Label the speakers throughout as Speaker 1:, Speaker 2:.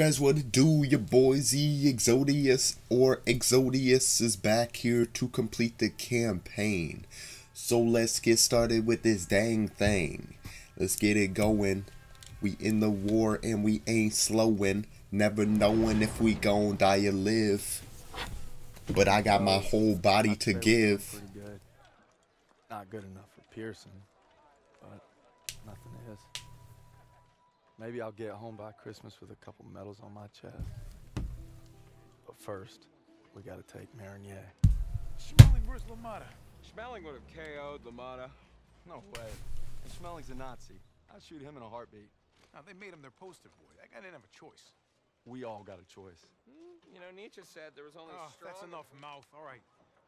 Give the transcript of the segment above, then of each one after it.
Speaker 1: guys what to do? Your boy Z Exodious or Exodious is back here to complete the campaign. So let's get started with this dang thing. Let's get it going. We in the war and we ain't slowing. Never knowing if we gon' die or live. But I got my whole body to give.
Speaker 2: Not good enough for Pearson, but nothing is. Maybe I'll get home by Christmas with a couple medals on my chest. But first, we gotta take Marigny.
Speaker 3: Schmeling versus LaMotta.
Speaker 4: Schmeling would have KO'd LaMotta.
Speaker 2: No way. And Schmeling's a Nazi. I'd shoot him in a heartbeat.
Speaker 3: Now, they made him their poster boy. That guy didn't have a choice.
Speaker 2: We all got a choice.
Speaker 4: Hmm, you know, Nietzsche said there was only
Speaker 3: Oh,
Speaker 4: strong...
Speaker 3: that's enough mouth. All right.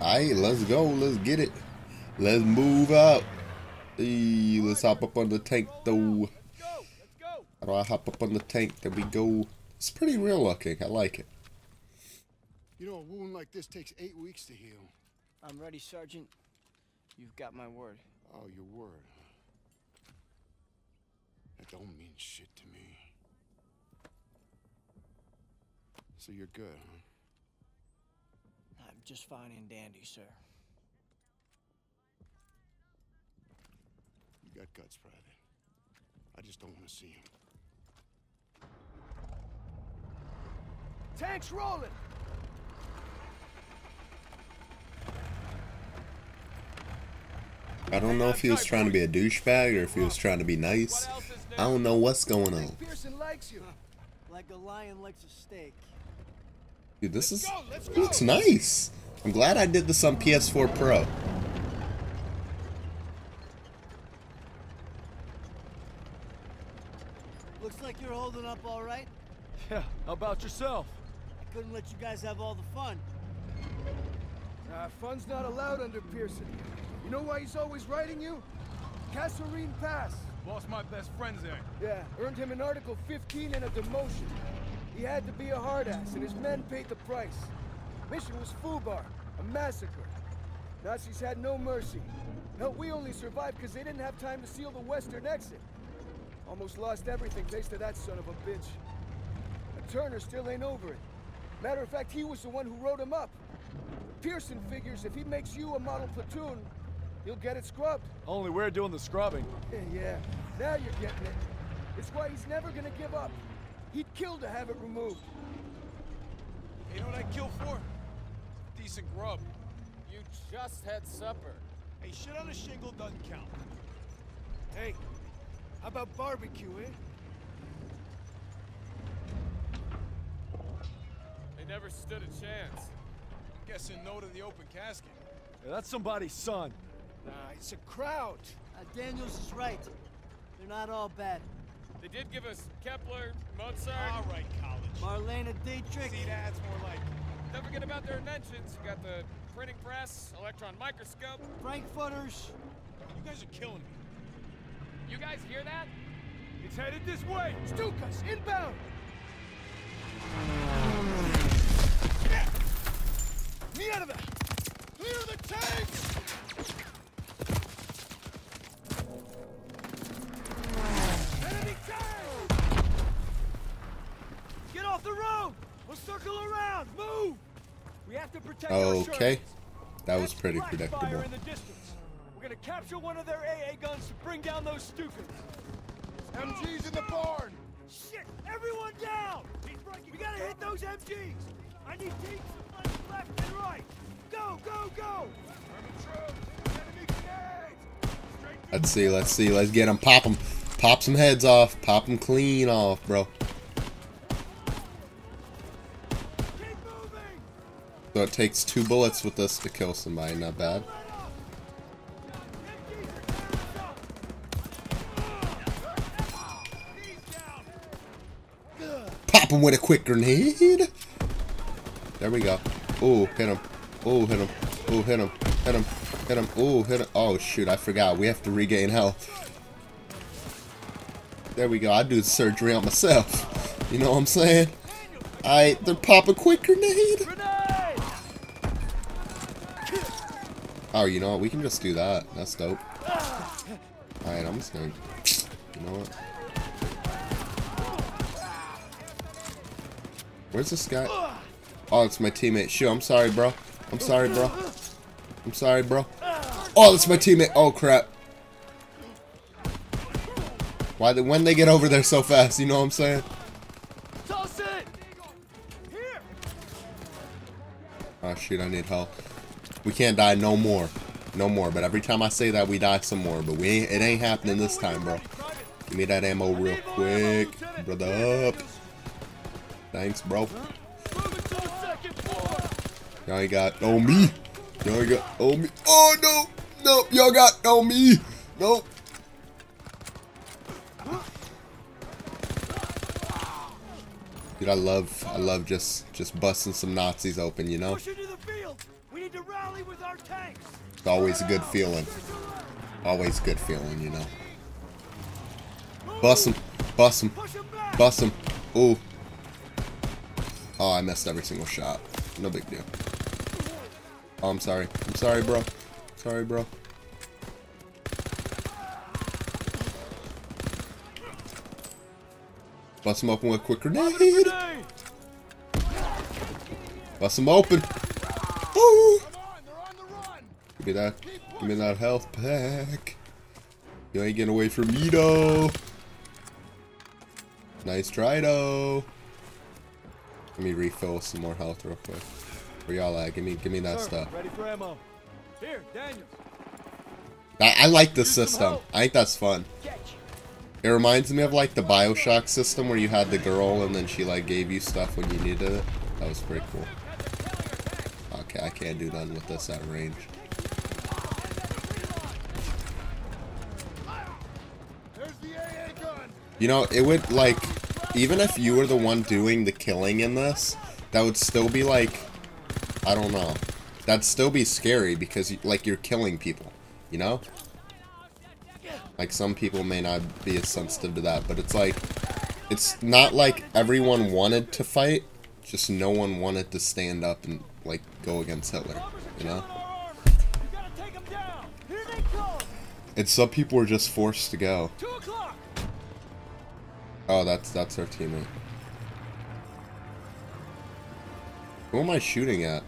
Speaker 1: Alright, let's go. Let's get it. Let's move out. Hey, let's hop up on the tank though.
Speaker 5: Let's go. Let's go.
Speaker 1: How do I hop up on the tank? There we go. It's pretty real looking. I like it.
Speaker 6: You know, a wound like this takes eight weeks to heal.
Speaker 7: I'm ready, Sergeant. You've got my word.
Speaker 6: Oh, your word. That don't mean shit to me. So you're good, huh?
Speaker 7: I'm just fine and dandy, sir.
Speaker 6: You got guts, Private. I just don't want to see them.
Speaker 5: Tanks rolling.
Speaker 1: I don't know if he was trying to be a douchebag or if he was trying to be nice. I don't know what's going on.
Speaker 5: Pearson likes you.
Speaker 7: Like a lion likes a steak.
Speaker 1: Dude, this is looks nice. I'm glad I did this on PS4 Pro.
Speaker 7: Looks like you're holding up all right.
Speaker 5: Yeah. How about yourself?
Speaker 7: I couldn't let you guys have all the fun.
Speaker 5: Uh, fun's not allowed under Pearson. You know why he's always writing you? Kasserine Pass.
Speaker 3: Lost my best friends there.
Speaker 5: Yeah, earned him an Article 15 and a demotion. He had to be a hard ass, and his men paid the price. Mission was Fubar, a massacre. Nazis had no mercy. Hell, we only survived because they didn't have time to seal the western exit. Almost lost everything thanks to that son of a bitch. And Turner still ain't over it. Matter of fact, he was the one who wrote him up. Pearson figures if he makes you a model platoon, he'll get it scrubbed.
Speaker 2: Only we're doing the scrubbing.
Speaker 5: Yeah, now you're getting it. It's why he's never gonna give up. He'd kill to have it removed.
Speaker 3: You know what I'd kill for? Decent grub.
Speaker 4: You just had supper.
Speaker 3: Hey, shit on a shingle doesn't count.
Speaker 5: Hey, how about barbecue, eh?
Speaker 4: They never stood a chance.
Speaker 3: I'm Guessing no to the open casket.
Speaker 2: Yeah, that's somebody's son.
Speaker 5: Nah, it's a Kraut.
Speaker 7: Uh, Daniels is right. They're not all bad.
Speaker 4: They did give us Kepler, Mozart.
Speaker 3: All right, college.
Speaker 7: Marlene Dietrich.
Speaker 3: See, that's more like.
Speaker 4: Don't forget about their inventions. You got the printing press, electron microscope.
Speaker 7: Frankfurters.
Speaker 3: You guys are killing me.
Speaker 4: You guys hear that?
Speaker 5: It's headed this way. Stukas, inbound. Me out of there. Clear the tanks. Get off the road. We'll circle around. Move. We have to protect
Speaker 1: Okay. That was pretty predictable.
Speaker 5: in the distance. gonna capture one of their AA guns to bring down those Stukas.
Speaker 3: MG's in the barn!
Speaker 5: Shit! Everyone down! We gotta hit those MGs! I need teams to left and right! Go, go, go!
Speaker 3: Enemy!
Speaker 1: Let's see, let's see, let's get them, Pop him. Pop some heads off. Pop them clean off, bro. So it takes two bullets with this to kill somebody. Not bad. Pop him with a quick grenade. There we go. Oh, hit him. Oh, hit him. Oh, hit him. Hit him. Hit him. Oh, hit him. Oh, shoot. I forgot. We have to regain health. There we go. I do the surgery on myself. You know what I'm saying? Alright, they pop a quick grenade.
Speaker 5: Grenade!
Speaker 1: Oh, you know what? We can just do that. That's dope. Alright, I'm just gonna... You know what? Where's this guy? Oh, it's my teammate. Shoot, I'm sorry, bro. I'm sorry, bro. I'm sorry, bro. Oh, that's my teammate. Oh, crap. Why? The, when they get over there so fast, you know what I'm saying?
Speaker 5: Ah, Toss it!
Speaker 1: Oh, shoot, I need help. We can't die no more. No more. But every time I say that, we die some more. But we ain't, it ain't happening this time, bro. Give me that ammo real quick. Brother up. Thanks, bro. Y'all ain't got oh me. Y'all got oh me. Oh no, no, y'all got oh me. No. Dude, I love, I love just, just busting some Nazis open. You know,
Speaker 5: Push into the field! We need to rally with our tanks!
Speaker 1: it's always a good feeling. Always a good feeling, you know. Bust him, bust him,
Speaker 5: Push 'em back!
Speaker 1: bust him. Ooh. Oh, I missed every single shot. No big deal. Oh, I'm sorry. I'm sorry, bro. Sorry, bro. Bust him open with a quick grenade. Bust him open. Ooh.
Speaker 3: Come on, they're on the run!
Speaker 1: Give me that. Give me that health pack. You ain't getting away from me, though. Nice try, though. Let me refill with some more health real quick. Where y'all at? Give me, give me that stuff.
Speaker 5: Ready for ammo. Here, Daniels.
Speaker 1: I, I like this system. I think that's fun. It reminds me of like the Bioshock system where you had the girl and then she like gave you stuff when you needed it. That was pretty cool. Okay, I can't do nothing with this at range. You know, it would like, even if you were the one doing the killing in this, that would still be like, I don't know. That'd still be scary because like you're killing people, you know? Like some people may not be as sensitive to that, but it's like, it's not like everyone wanted to fight, just no one wanted to stand up and like go against Hitler, you know? And some people were just forced to go. Oh, that's that's our teammate. Who am I shooting at?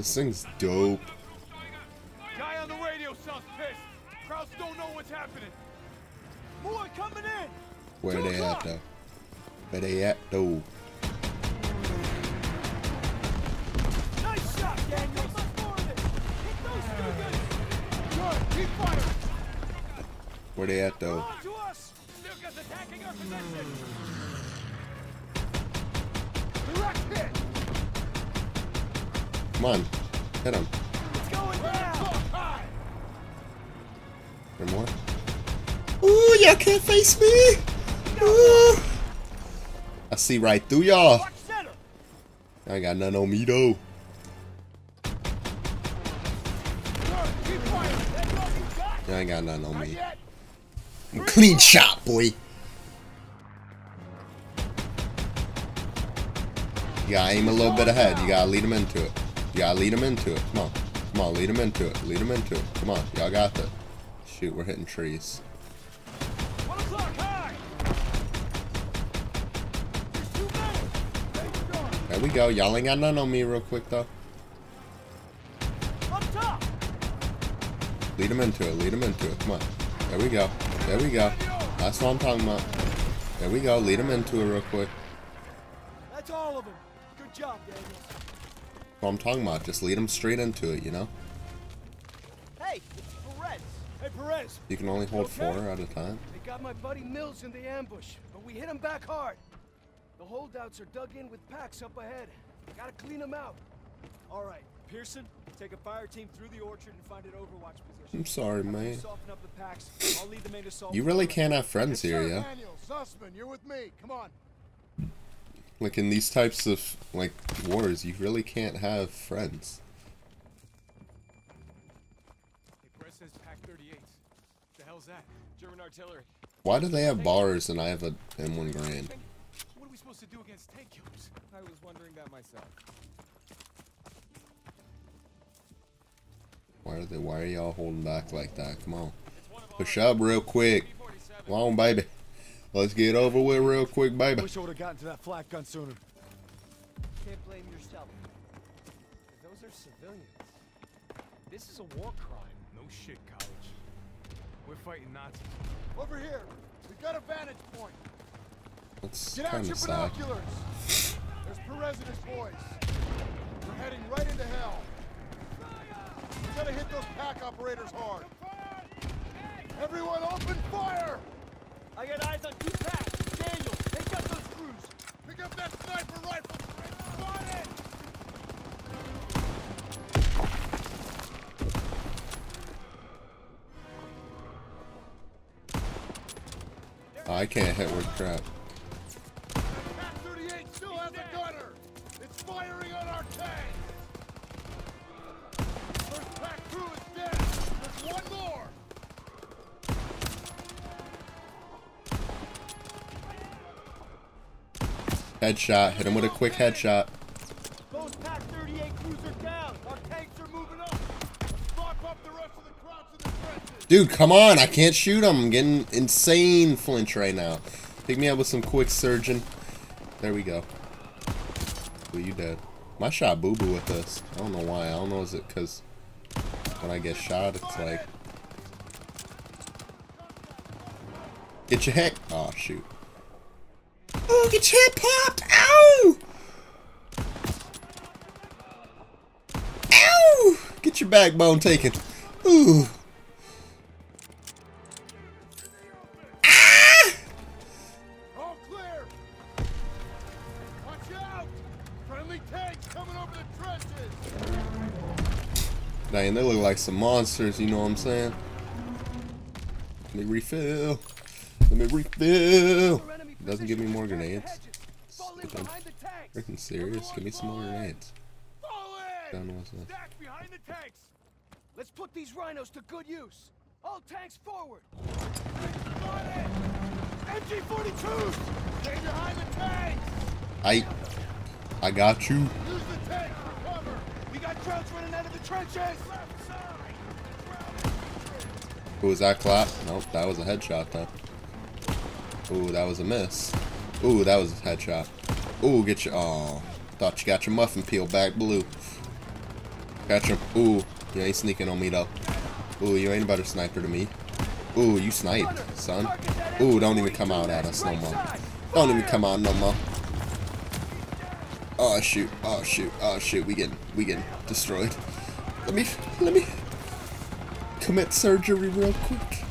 Speaker 1: This thing's dope.
Speaker 3: Guy on the radio sounds pissed. Don't know what's happening.
Speaker 5: More coming in!
Speaker 1: Where they at though? Where they at though?
Speaker 5: Nice shot, Daniels! Hit those Stukas!
Speaker 3: Good, keep firing!
Speaker 1: Where they at though?
Speaker 5: To us!
Speaker 4: Stuka's attacking our position.
Speaker 3: Direct hit!
Speaker 1: Come on, hit him. There more? Ooh, y'all can't face me! Ooh. I see right through y'all. I ain't got nothing on me though. I ain't got nothing on me. Clean shot, boy. You gotta aim a little bit ahead. You gotta lead him into it. Y'all lead them into it. Come on. Come on, lead them into it. Lead them into it. Come on. Y'all got that. Shoot, we're hitting trees. There we go. Y'all ain't got none on me real quick, though. Lead them into it. Lead them into it. Come on. There we go. There we go. That's what I'm talking about. There we go. Lead them into it real quick.
Speaker 5: That's all of them. Good job, Daniels.
Speaker 1: What I'm talking about. Just lead them straight into it, you know?
Speaker 7: Hey, Perez.
Speaker 5: Hey, Perez.
Speaker 1: You can only hold
Speaker 5: Okay.
Speaker 1: four at a time.
Speaker 5: They got my buddy Mills in the ambush, but we hit him back hard. The holdouts are dug in with Paks up ahead. Gotta clean them out.
Speaker 8: All right, Pearson, take a fire team through the orchard and find an overwatch position.
Speaker 1: I'm sorry,
Speaker 8: After you
Speaker 1: man.
Speaker 8: Soften up the Paks. I'll lead the main assault.
Speaker 1: You really can't have friends here, yeah?
Speaker 3: Daniel, Zussman, you're with me. Come on.
Speaker 1: Like in these types of like wars, you really can't have friends.
Speaker 3: Hey, Perez says Pak 38. The hell's that?
Speaker 4: German artillery.
Speaker 1: Why do they have bars and I have a M1 Garand?
Speaker 3: What are we supposed to do against tank killers?
Speaker 4: I was wondering that myself.
Speaker 1: Why are they? Why are y'all holding back like that? Come on, push up real quick. Come on, baby. Let's get over with real quick, baby.
Speaker 8: I wish I would have gotten to that flak gun sooner.
Speaker 7: Can't blame yourself.
Speaker 4: Those are civilians. This is a war crime.
Speaker 3: No shit, college. We're fighting Nazis.
Speaker 6: Over here. We got a vantage point.
Speaker 1: That's
Speaker 6: Get out your
Speaker 1: sad.
Speaker 6: binoculars. There's Perez and his boys. We're heading right into hell. We gotta hit those Pak operators hard. Everyone open fire!
Speaker 7: I got eyes on two Paks. Daniel, take out those crews.
Speaker 6: Pick up that sniper rifle! Spot it!
Speaker 1: I can't hit with crap. Headshot. Hit him with a quick headshot.
Speaker 7: Those Pak 38 crews are down. Our tanks are moving up.
Speaker 6: Lock up the rest of the Krauts in the trenches!
Speaker 1: Dude, come on. I can't shoot him. I'm getting insane flinch right now. Pick me up with some quick surgeon. There we go. Ooh, you dead. My shot boo boo with this. I don't know why. I don't know. Is it because when I get shot, it's like. Get your head. Oh, shoot. Oh, get your head popped. Ow! Ow! Get your backbone taken. Ooh. Ah!
Speaker 6: All clear! Watch out! Friendly tanks coming over the trenches!
Speaker 1: Dang, they look like some monsters, you know what I'm saying? Let me refill. Let me refill. Doesn't give me more
Speaker 5: is past the
Speaker 1: grenades.
Speaker 5: hedges. Fall in
Speaker 1: Stupid.
Speaker 5: behind the tanks.
Speaker 1: Freaking serious? Give me some more grenades.
Speaker 6: Fall in!
Speaker 1: Done with this.
Speaker 3: Stack behind the tanks!
Speaker 5: Let's put these rhinos to good use. All tanks forward.
Speaker 6: MG-42s! Stay behind the tanks!
Speaker 1: I, I got you.
Speaker 6: Use the tanks for cover!
Speaker 5: We got running out of the trenches.
Speaker 1: Who was that clap? Nope, that was a headshot though. Ooh, that was a miss. Ooh, that was a headshot. Ooh, get your. Oh, thought you got your muffin peel back blue. Got your. Ooh, you ain't sneaking on me though. Ooh, you ain't a better sniper than me. Ooh, you sniped, son. Ooh, don't even come out at us no more. Don't even come out no more. Oh shoot! Oh shoot! Oh shoot! We getting we getting destroyed. Let me let me commit surgery real quick.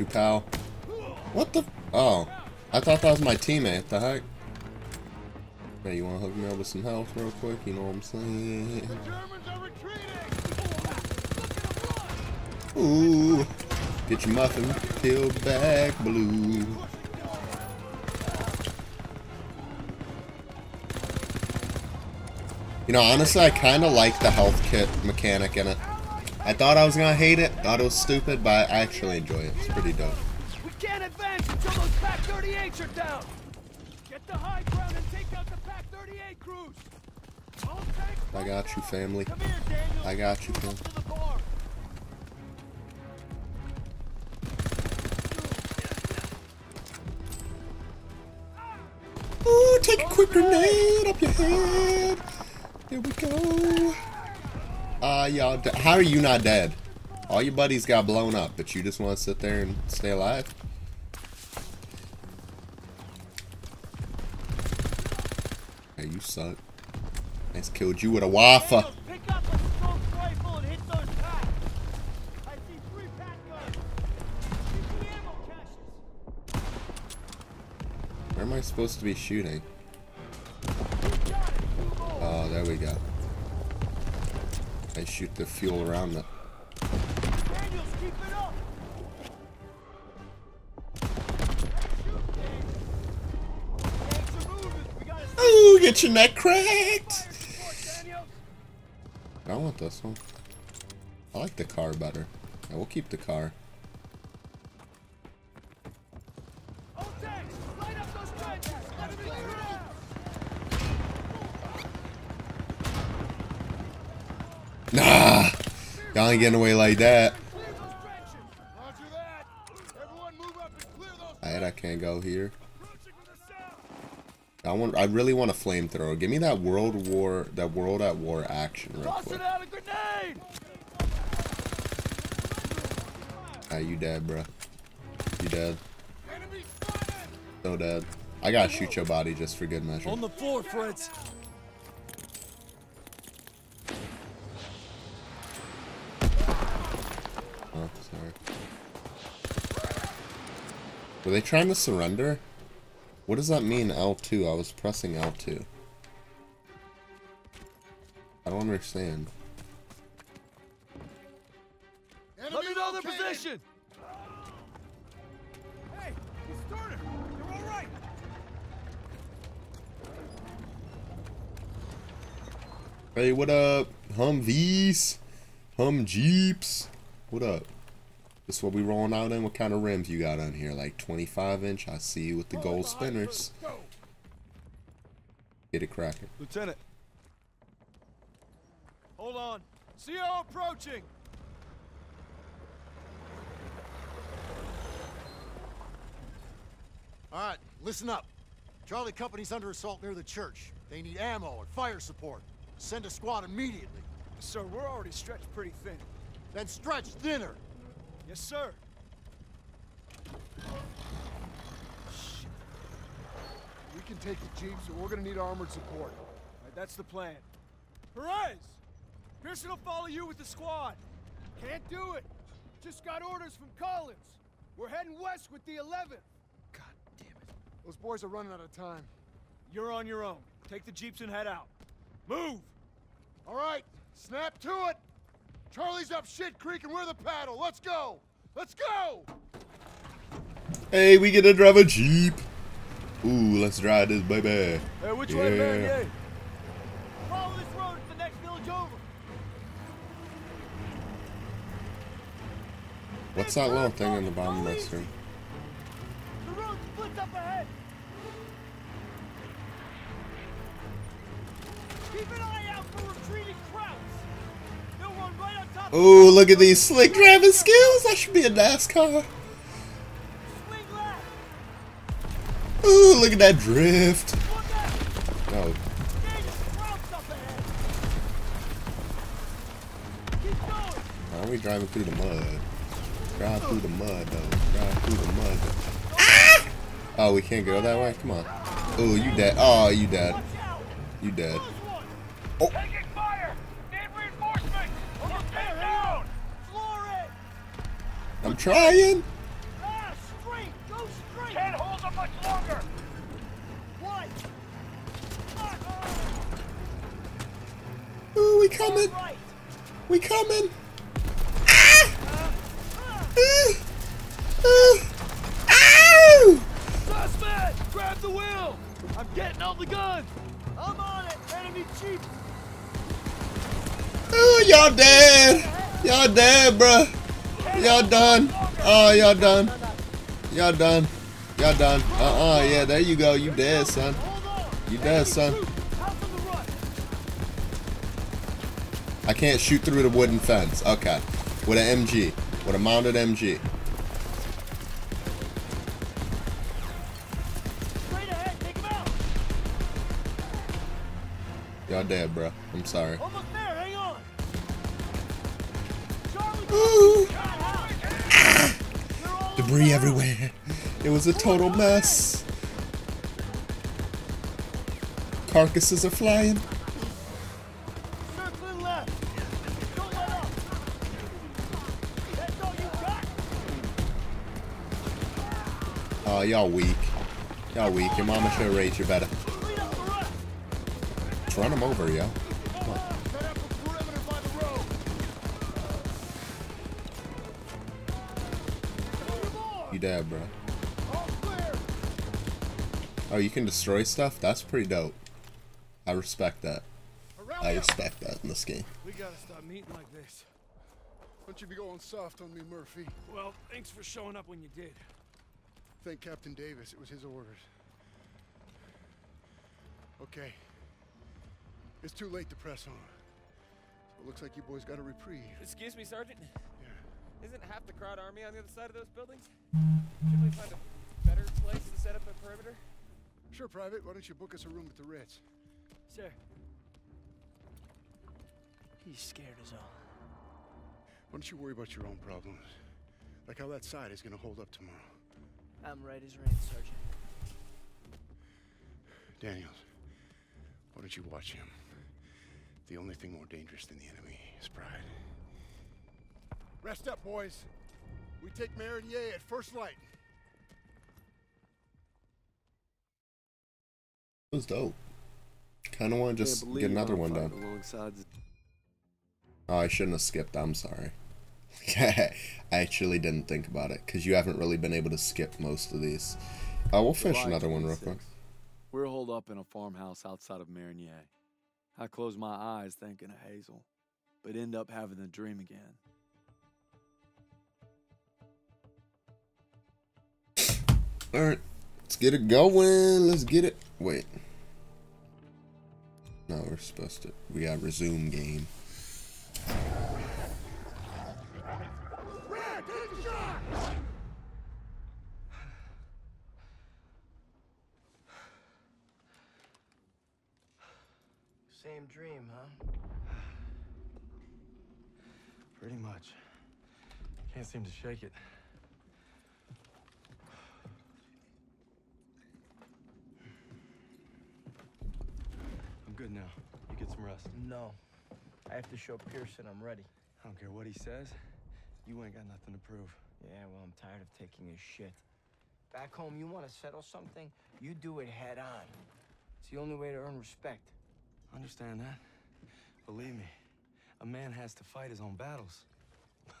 Speaker 1: You, pal. What the? Oh, I thought that was my teammate. The heck? Hey, you wanna hook me up with some health real quick? You know what I'm saying?
Speaker 6: Germans are retreating!
Speaker 1: Ooh, get your muffin peeled back blue. You know, honestly, I kind of like the health kit mechanic in it. I thought I was gonna hate it, thought it was stupid, but I actually enjoy it. It's pretty dope.
Speaker 5: We can't advance until those Pak 38s are down! Get the high ground and take out the Pak 38 crews!
Speaker 1: I got you, family.
Speaker 5: Here,
Speaker 1: I got you, fam.
Speaker 5: up to the bar!
Speaker 1: Ooh, take a quick grenade up your head. There we go. Ah, uh, y'all. How are you not dead? All your buddies got blown up, but you just want to sit there and stay alive? Hey, you suck. I just killed you with a wafa.
Speaker 7: Daniels, pick up a scoped rifle and hit those Paks. I see three Pak guns. Shoot the ammo caches.
Speaker 1: Where am I supposed to be shooting? I shoot the fuel around the.
Speaker 7: Daniels, keep it up. Shoot, Daniels. Tanks are moving. We gotta
Speaker 1: Ooh, get your neck cracked! I want this one. I like the car better. Yeah, we'll keep the car. Y'all getting away like that.
Speaker 5: Clear those trenches!
Speaker 6: Roger that. Everyone move up and clear those.
Speaker 1: Alright, I can't go here.
Speaker 5: Approaching with a sound!
Speaker 1: I want. I really want a flamethrower. Give me that World War, that World at War action real
Speaker 5: Toss
Speaker 1: quick.
Speaker 5: it out a grenade!
Speaker 1: Ah, you dead, bro. You dead.
Speaker 6: Enemy.
Speaker 1: So dead. I gotta shoot your body just for good measure.
Speaker 8: On the floor, Fritz.
Speaker 1: Were they trying to surrender? What does that mean, L2? I was pressing L2. I don't understand.
Speaker 6: Enemy
Speaker 5: Let me know their position! Hey, it's Turner! You're all right!
Speaker 1: Hey, what up? Humvees? Hum Jeeps? What up? This what we rolling out in? What kind of rims you got on here? Like 25 inch? I see you with the gold spinners. Get it cracking.
Speaker 8: Lieutenant.
Speaker 5: Hold on. CO approaching!
Speaker 6: All right, listen up. Charlie Company's under assault near the church. They need ammo and fire support. Send a squad immediately.
Speaker 8: Sir, we're already stretched pretty thin.
Speaker 6: Then stretch thinner.
Speaker 8: Yes, sir.
Speaker 5: We can take the jeeps, but we're gonna need armored support.
Speaker 8: Right, that's the plan. Perez! Pearson will follow you with the squad.
Speaker 5: Can't do it! Just got orders from Collins. We're heading west with the 11th.
Speaker 8: God damn it.
Speaker 5: Those boys are running out of time.
Speaker 8: You're on your own. Take the jeeps and head out. Move!
Speaker 6: All right, snap to it. Charlie's up shit creek and we're the paddle. Let's go. Let's go.
Speaker 1: Hey, we get to drive a Jeep. Ooh, let's drive this baby.
Speaker 8: Hey, which way, man?
Speaker 1: Yeah.
Speaker 8: Yeah.
Speaker 7: Follow this road. It's the next village over.
Speaker 1: What's that little thing on the bottom of my screen?
Speaker 7: The road splits up ahead. Keep an eye
Speaker 1: Ooh, look at these slick driving skills. I should be a NASCAR. Ooh, look at that drift. Oh, why are we driving through the mud? Drive through the mud, though. Drive through the mud. Ah! Oh, we can't go that way? Come on. Ooh, you dead. Oh, you dead. You dead. Oh. Trying.
Speaker 7: Ah, straight. Go straight. Can't hold them much longer. What?
Speaker 1: Ooh, we coming.
Speaker 7: Right.
Speaker 1: We coming. Ah! Ah! Ah! Ow!
Speaker 5: Suspect! Grab the wheel!
Speaker 7: I'm getting out the gun. I'm on it. Enemy jeep.
Speaker 1: Ooh, y'all dead. Y'all dead, bruh. Y'all done. Oh, y'all done. Y'all done. Y'all done. Uh-uh, yeah, there you go. You dead, son. You dead, son. I can't shoot through the wooden fence. Okay. With an MG. With a mounted MG. Y'all dead, bro. I'm sorry. Debris everywhere. It was a total mess. Carcasses are flying. Oh, y'all weak. Y'all weak. Your mama should have raised you better. Run him over, yo. You dead, bro. Oh, you can destroy stuff? That's pretty dope. I respect that. I respect that in this game.
Speaker 5: We gotta stop meeting like this.
Speaker 6: Don't you be going soft on me, Murphy.
Speaker 5: Well, thanks for showing up when you did.
Speaker 6: Thank Captain Davis. It was his orders. Okay. It's too late to press on. So it looks like you boys got a reprieve.
Speaker 4: Excuse me, Sergeant.
Speaker 6: Yeah.
Speaker 4: Isn't half the Kraut army on the other side of those buildings? Should we find a better place to set up a perimeter?
Speaker 6: Sure, Private. Why don't you book us a room at the Ritz?
Speaker 7: Sir. He's scared as all.
Speaker 6: Why don't you worry about your own problems? Like how that side is gonna hold up tomorrow.
Speaker 7: I'm right as rain, Sergeant.
Speaker 6: Daniels, why don't you watch him? The only thing more dangerous than the enemy is pride. Rest up, boys. We take Marigny at first light.
Speaker 1: It was dope. Kind of want to just get another one done.
Speaker 2: Alongside
Speaker 1: Oh, I shouldn't have skipped. I'm sorry. I actually didn't think about it because you haven't really been able to skip most of these. Uh, we'll finish
Speaker 2: July
Speaker 1: another one real quick.
Speaker 2: We're holed up in a farmhouse outside of Marigny. I close my eyes thinking of Hazel, but end up having the dream again.
Speaker 1: All right, let's get it going. Let's get it. Wait. No, we're supposed to. We got resume game.
Speaker 5: Same dream, huh?
Speaker 2: Pretty much. Can't seem to shake it. Good now. You get some rest.
Speaker 5: No. I have to show Pearson I'm ready.
Speaker 2: I don't care what he says. You ain't got nothing to prove.
Speaker 5: Yeah, well, I'm tired of taking his shit. Back home, you want to settle something, you do it head on. It's the only way to earn respect.
Speaker 2: Understand that? Believe me, a man has to fight his own battles.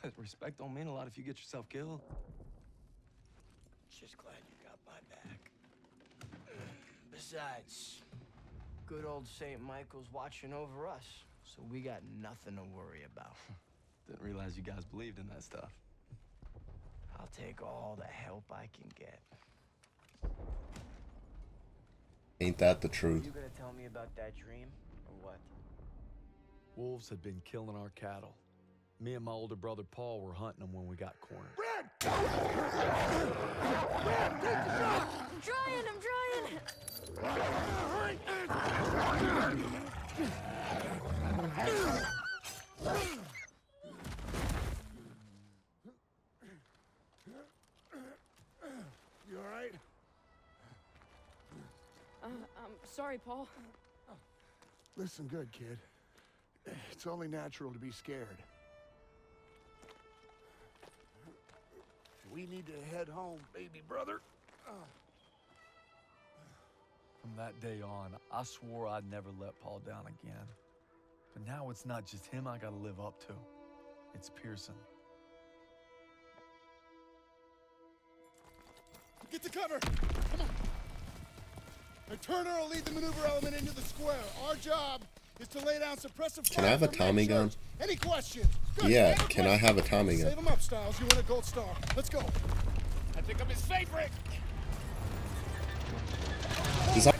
Speaker 2: But respect don't mean a lot if you get yourself killed.
Speaker 5: Just glad you got my back. Besides, good old St. Michael's watching over us, so we got nothing to worry about.
Speaker 2: Didn't realize you guys believed in that stuff.
Speaker 5: I'll take all the help I can get.
Speaker 1: Ain't that the truth?
Speaker 5: You gonna tell me about that dream, or what?
Speaker 2: Wolves had been killing our cattle. Me and my older brother Paul were hunting them when we got cornered. Brad! Brad, take the shot!
Speaker 9: I'm trying, I'm trying.
Speaker 6: You all right?
Speaker 9: Uh, I'm sorry, Paul.
Speaker 6: Listen good, kid. It's only natural to be scared. We need to head home, baby brother.
Speaker 2: From that day on, I swore I'd never let Paul down again. But now it's not just him I gotta live up to. It's Pearson.
Speaker 6: Get to cover! Come on! And Turner will lead the maneuver element into the square. Our job is to lay down suppressive
Speaker 1: Can I have a Tommy gun?
Speaker 6: Any questions? Good.
Speaker 1: Yeah,
Speaker 6: Any
Speaker 1: can I have a Tommy gun?
Speaker 6: Save them up, Stiles. You win a gold star. Let's go.
Speaker 8: I think
Speaker 6: Think I'm his favorite.
Speaker 1: Is that-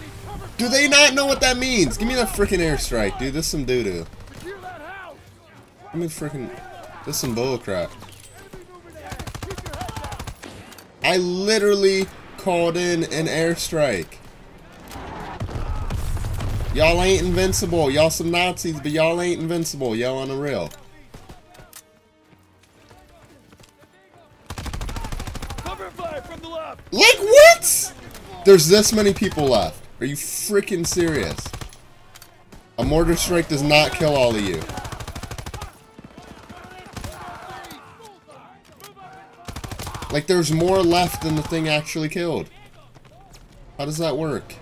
Speaker 1: do they not know what that means? Give me that freaking airstrike, dude. This is some doo doo.
Speaker 6: Secure that house.
Speaker 1: Give me freaking. This is some bullcrap. I literally called in an airstrike. Y'all ain't invincible. Y'all some Nazis, but y'all ain't invincible. Y'all on the real. Like what? There's this many people left. Are you freaking serious? A mortar strike does not kill all of you. Like there's more left than the thing actually killed. How does that work?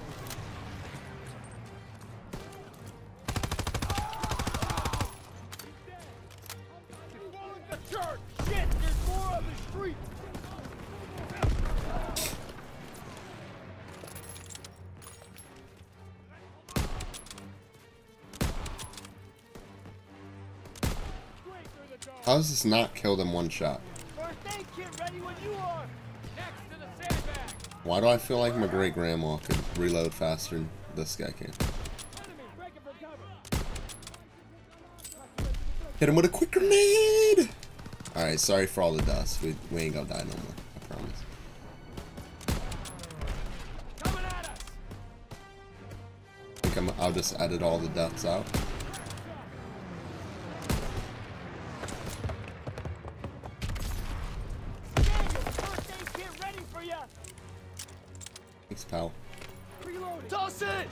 Speaker 1: Does not kill them one shot? Why do I feel like my great grandma could reload faster than this guy can? Hit him with a quick grenade! Alright, sorry for all the dust. We, we ain't gonna die no more. I promise. I think I'm, I'll just edit all the deaths out. Thanks, pal.
Speaker 7: Reloading.
Speaker 8: Toss it.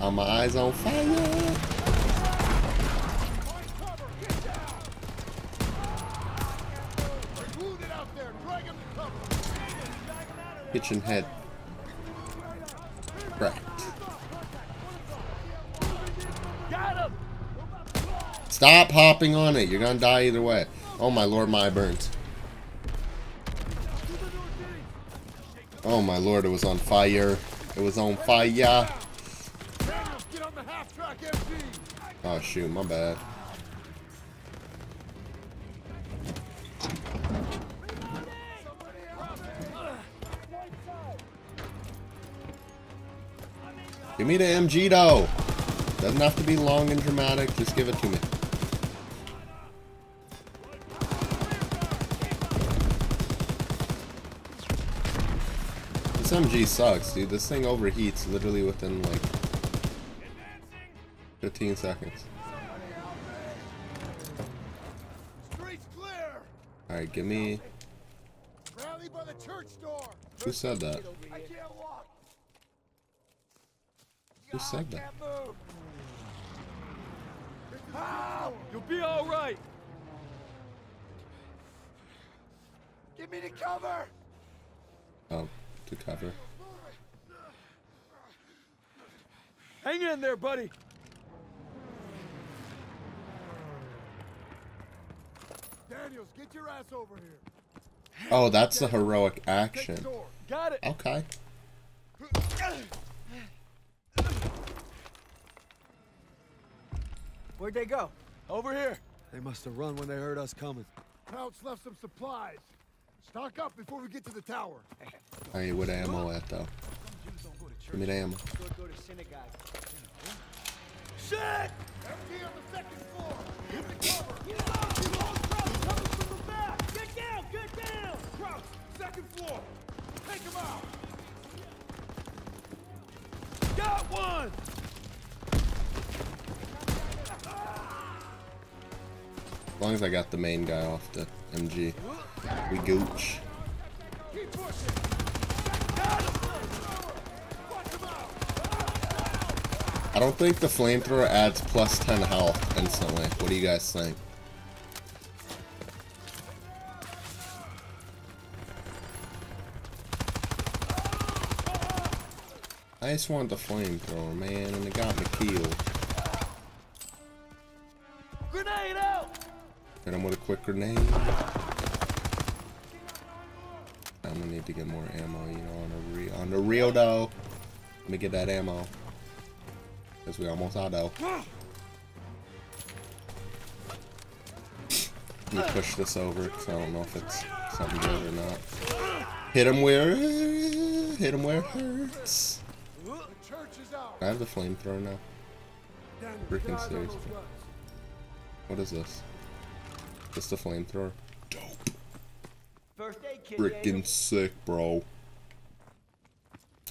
Speaker 1: Uh, my eyes on fire!
Speaker 6: There's wounded
Speaker 1: Stop hopping on it. You're gonna die either way. Oh my lord, my burnt. Oh my lord, it was on fire. It was on fire. Oh shoot, my bad. Give me the MG though. Doesn't have to be long and dramatic. Just give it to me. This MG sucks, dude. This thing overheats literally within like 15 seconds.
Speaker 6: Streets clear.
Speaker 1: Alright, give me.
Speaker 6: Rally by the church door.
Speaker 1: Who said that?
Speaker 6: I can't walk.
Speaker 1: Who said that?
Speaker 6: Can't.
Speaker 8: You'll be all right.
Speaker 6: Give me the cover.
Speaker 1: Oh, to cover.
Speaker 8: Hang in there, buddy.
Speaker 6: Daniels, get your ass over here.
Speaker 1: Oh, that's the heroic action.
Speaker 8: Got it.
Speaker 1: Okay.
Speaker 5: Where'd they go?
Speaker 8: Over here. They must have run when they heard us coming.
Speaker 6: Krauts left some supplies. Stock up before we get to the tower.
Speaker 1: I Hey, what ammo at though? Give me the ammo.
Speaker 5: Go, to synagogue.
Speaker 8: Shit!
Speaker 6: On the second floor. Give me cover.
Speaker 7: Coming from the back. Get down. Get down.
Speaker 6: Second floor. Take him out.
Speaker 8: Got one!
Speaker 1: Long as I got the main guy off the MG, we gooch. I don't think the flamethrower adds plus 10 health instantly. What do you guys think? I just wanted the flamethrower, man, and it got me killed. Hit him with a quick grenade. I'm gonna need to get more ammo, you know, on the real, on the real though. Let me get that ammo. Because we almost auto. Let me push this over because I don't know if it's something good or not. Hit him where hit him where it hurts.
Speaker 6: Out.
Speaker 1: I have the flamethrower now. Freaking serious. What is this? Just the flamethrower.
Speaker 7: First aid kit,
Speaker 1: Freaking sick, bro.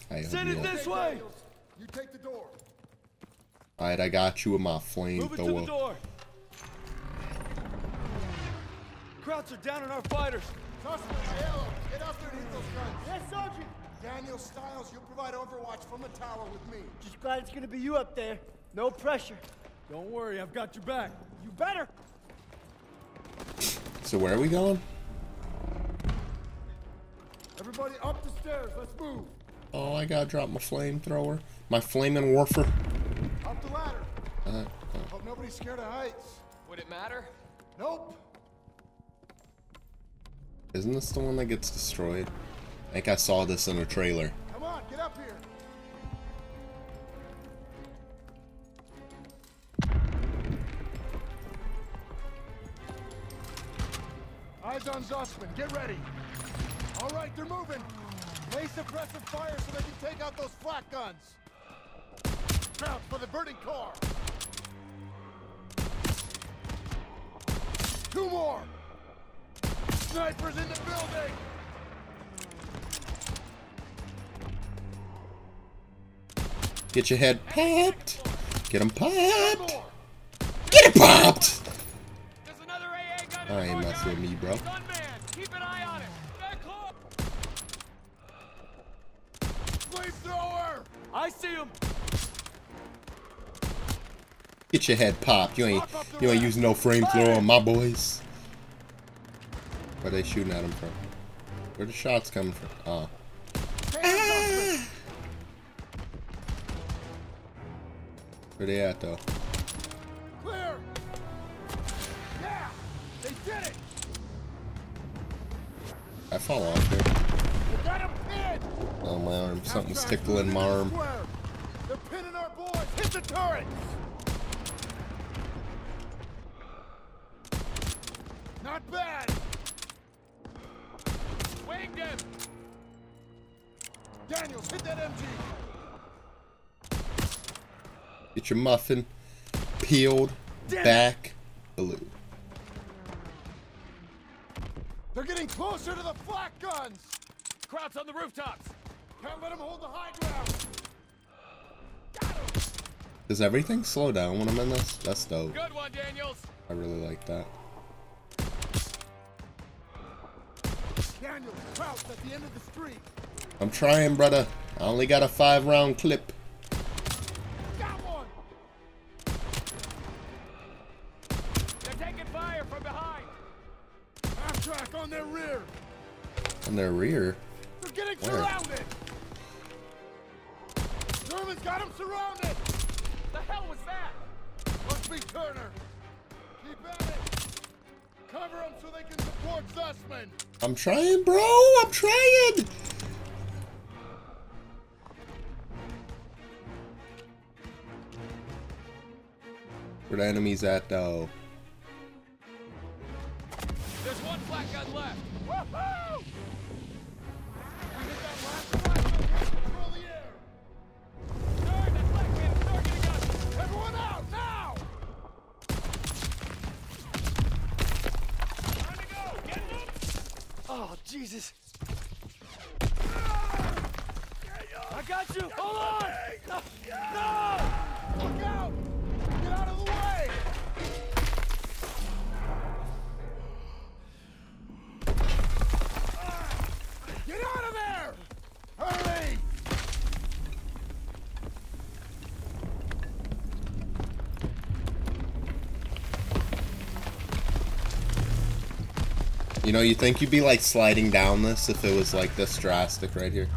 Speaker 1: I
Speaker 7: Send it
Speaker 1: no-
Speaker 7: this way!
Speaker 6: You take the door.
Speaker 1: Alright, I got you with my
Speaker 7: Move it the
Speaker 1: flamethrower.
Speaker 7: door! Krauts are down on our fighters!
Speaker 6: Zussman, Aiello, get out there and hit those guns.
Speaker 7: Yes, Sergeant!
Speaker 6: Daniel Stiles, you'll provide overwatch from the tower with me.
Speaker 7: Just glad it's gonna be you up there. No pressure.
Speaker 8: Don't worry, I've got your back.
Speaker 7: You better!
Speaker 1: So where are we going?
Speaker 6: Everybody up the stairs. Let's move.
Speaker 1: Oh, I gotta drop my flamethrower. My flaming warfer.
Speaker 6: Up the ladder.
Speaker 1: Uh, uh,
Speaker 6: Hope nobody's scared of heights.
Speaker 4: Would it matter?
Speaker 6: Nope.
Speaker 1: isn't this the one that gets destroyed? I think I saw this in a trailer.
Speaker 6: Come on, get up here. Eyes on Zussman. Get ready. All right, they're moving. Lay suppressive fire so they can take out those flak guns. Crouch for the burning car. Two more. Snipers in the building.
Speaker 1: Get your head popped. Get him popped. Get it popped. I ain't messing with me, bro.
Speaker 4: Gunman, keep an eye on it. They're close.
Speaker 6: Flamethrower.
Speaker 8: I see him!
Speaker 1: Get your head popped. You ain't you ain't using no flamethrower on my boys. Where they shooting at him from? Where the shots coming from? Oh. Where they at though? Fall off here.
Speaker 6: They got him pinned.
Speaker 1: Oh my arm. Something's tickling my
Speaker 6: moving in the
Speaker 1: arm.
Speaker 6: They're pinning our boys. Hit the. Not bad.
Speaker 4: Him.
Speaker 6: Daniels, hit that MG.
Speaker 1: Get your muffin peeled back blue.
Speaker 6: They're getting closer to the flak guns.
Speaker 4: Krauts on the rooftops.
Speaker 6: Can't let them hold the high ground.
Speaker 1: Does everything slow down when I'm in this? That's dope.
Speaker 4: Good one, Daniels.
Speaker 1: I really like that.
Speaker 6: Daniels, crouched at the end of the street.
Speaker 1: I'm trying, brother. I only got a five round clip.
Speaker 6: On their rear. They're getting
Speaker 1: Where?
Speaker 6: surrounded. Germans got them surrounded.
Speaker 4: The hell was that?
Speaker 6: Must be Turner. Keep at it. Cover them so they can support Zussman.
Speaker 1: I'm trying, bro. I'm trying. Where the enemies at though?
Speaker 7: Jesus. I got you! Hold on! No! no!
Speaker 1: You know, you think you'd be like sliding down this if it was like this drastic right here.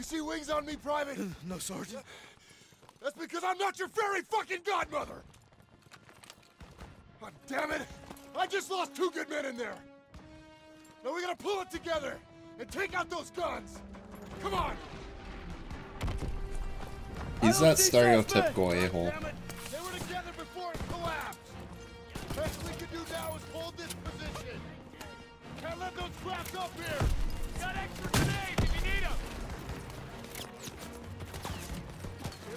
Speaker 6: You see wings on me, Private?
Speaker 3: Uh, no, Sergeant.
Speaker 6: That's because I'm not your fairy fucking godmother! God damn it! I just lost two good men in there! Now we gotta pull it together and take out those guns! Come on!
Speaker 1: He's that stereotypical a-hole.
Speaker 6: They were together before it collapsed! Best we can do now is hold this position! Can't let those traps up here!
Speaker 7: Got extra grenades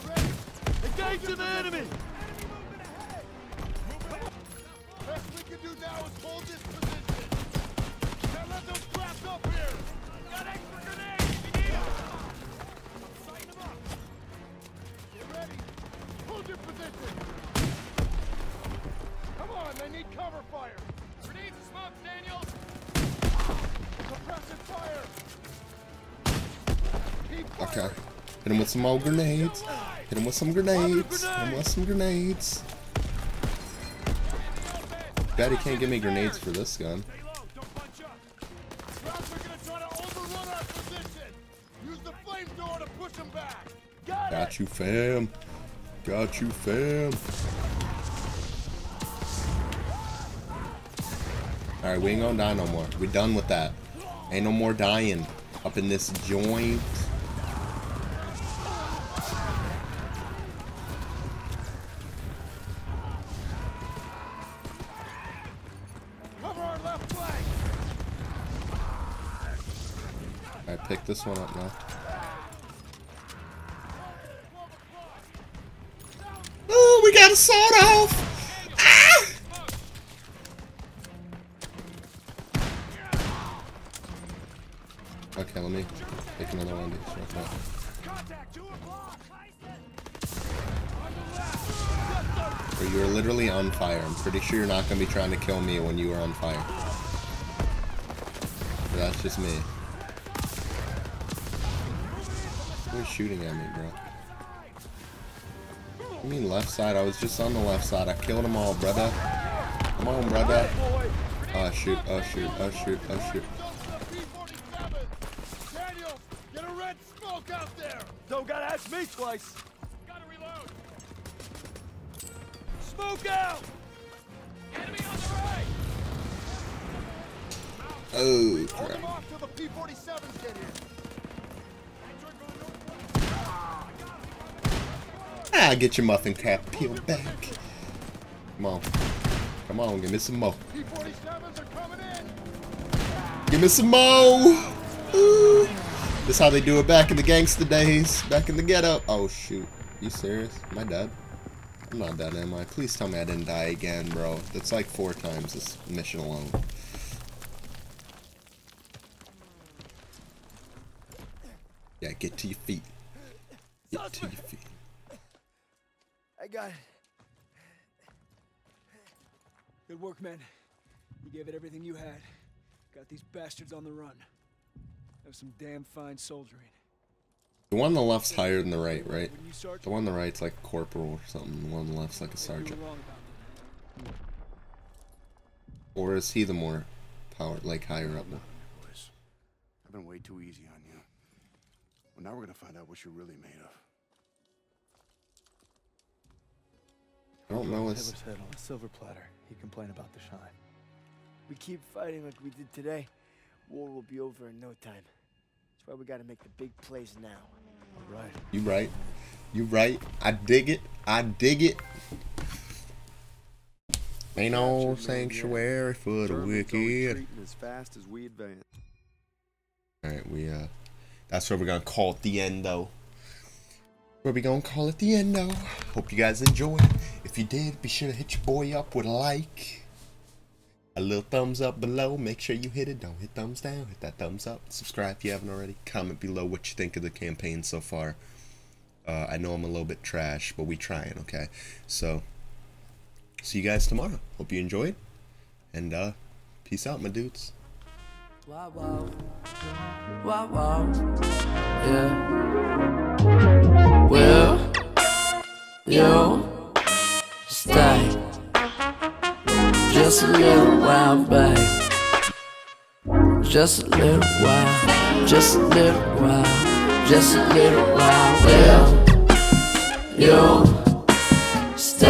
Speaker 6: Get ready!
Speaker 7: Engage to the enemy.
Speaker 6: Enemy Best we can do now is hold this position! Can't let those traps up here!
Speaker 7: Got extra grenades if you need them.
Speaker 6: Sighten them up! Get ready! Hold your position! Come on, they need cover fire!
Speaker 7: Grenades and smoke, Daniels.
Speaker 6: Suppressive fire! Keep
Speaker 1: Okay.
Speaker 6: firing!
Speaker 1: Hit him with some old grenades. Hit him with some grenades. Hit him with some grenades. Bet he can't give me grenades for this gun.
Speaker 6: Got
Speaker 1: you, fam. Got you, fam. Alright, we ain't gonna die no more. We done with that. Ain't no more dying up in this joint. This one up now. Oh, we got a sawed off! Ah! Okay, let me pick another one. Or you are literally on fire. I'm pretty sure you're not gonna be trying to kill me when you are on fire. That's just me. Who's shooting at me, bro? I mean left side? I was just on the left side. I killed them all, brother. Come on, brother. Oh shoot, oh shoot, oh shoot, oh shoot.
Speaker 6: P-47! Get a red smoke out there!
Speaker 7: Don't gotta ask me twice.
Speaker 6: Gotta reload!
Speaker 7: Smoke out.
Speaker 6: Enemy on the right!
Speaker 1: Oh
Speaker 6: Hold
Speaker 1: crap.
Speaker 6: them off till the P-47s get here!
Speaker 1: Ah, get your muffin cap peeled back. Come on. Come on, give me some more.
Speaker 6: P-47s are coming in!
Speaker 1: Give me some more! Ooh. This how they do it back in the gangster days. Back in the ghetto. Oh shoot. You serious? Am I dead? I'm not dead, am I? Please tell me I didn't die again, bro. That's like four times this mission alone. Yeah, get to your feet. Get to your feet.
Speaker 5: I got it. Good work, man. You gave it everything you had. Got these bastards on the run. That was some damn fine soldiering.
Speaker 1: The one on the left's higher than the right, right?
Speaker 5: Wouldn't you, Sergeant?
Speaker 1: The one on the right's like a corporal or something. The one on the left's like a sergeant.
Speaker 5: were wrong about that.
Speaker 1: Or is he the more power, like higher up?
Speaker 3: Boys, I've been way too easy on you. Well, now we're gonna find out what you're really made of.
Speaker 1: Don't know. His,
Speaker 2: Hitler's head on a silver platter. He complained about the shine.
Speaker 10: We keep fighting like we did today, war will be over in no time. That's why we gotta make the big plays now.
Speaker 2: All right.
Speaker 1: You right. You right. I dig it. I dig it. Ain't no sanctuary for the wicked.
Speaker 11: as fast as we advance.
Speaker 1: Alright, we uh that's what we're gonna call it the end though. Where we gonna call it the end though. Hope you guys enjoyed. If you did, be sure to hit your boy up with a like. A little thumbs up below. Make sure you hit it. Don't hit thumbs down. Hit that thumbs up. Subscribe if you haven't already. Comment below what you think of the campaign so far. Uh, I know I'm a little bit trash, but we trying, okay? So, see you guys tomorrow. Hope you enjoyed, and uh, peace out, my dudes.
Speaker 11: Wow, wow. Wow, wow. Yeah. Just a little while, babe? Just a little while, just a little while, just a little while. Will you stay?